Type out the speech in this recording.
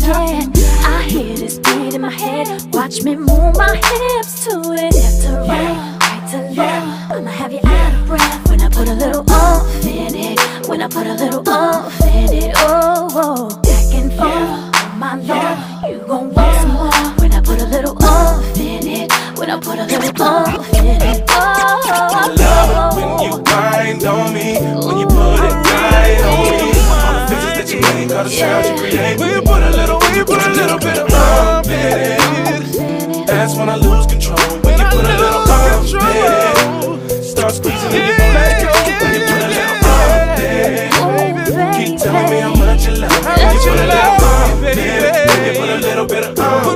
yeah. I hear this beat in my head. Watch me move my hips to it. Left to right, right to left. I'ma have you out of breath when I put a little oomph in it. When I put a little oomph in it. Oh, oh. back and forth on my lord. You gon' want some more when I put a little oomph in it. When I put a little oomph in it. Oh, I love when you grind on me. All the sounds you create. When you put a little, when you put a little bit of bump in it. That's when I lose control. When you put a little bump in it. Start squeezing and you won't let go. When you put a little bump in it. Keep telling me how much you love me. When you put a little bump in it. When you put a little bit of bump